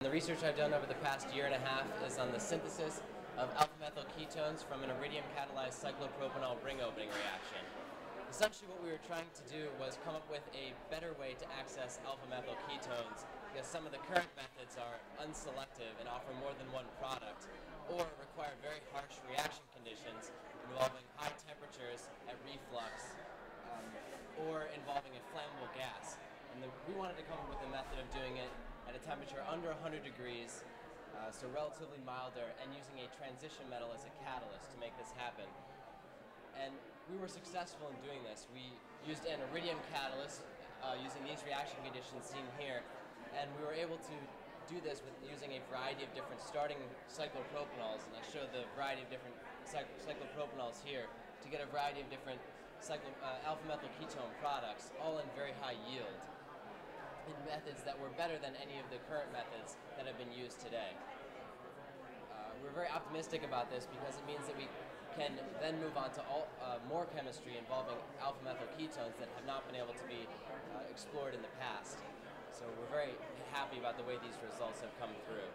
The research I've done over the past year and a half is on the synthesis of alpha-methyl ketones from an iridium-catalyzed cyclopropanol ring opening reaction. Essentially what we were trying to do was come up with a better way to access alpha-methyl ketones because some of the current methods are unselective and offer more than one product or require very harsh reaction conditions involving high temperatures at reflux um, or involving a flammable gas. And the, we wanted to come up with a method of doing it temperature under 100 degrees, uh, so relatively milder, and using a transition metal as a catalyst to make this happen. And we were successful in doing this. We used an iridium catalyst uh, using these reaction conditions seen here, and we were able to do this with using a variety of different starting cyclopropanols, and I show the variety of different cyclopropanols here to get a variety of different uh, alpha-methyl ketone products, all in very high yield in methods that were better than any of the current methods that have been used today. Uh, we're very optimistic about this because it means that we can then move on to all, uh, more chemistry involving alpha-methyl ketones that have not been able to be uh, explored in the past. So we're very happy about the way these results have come through.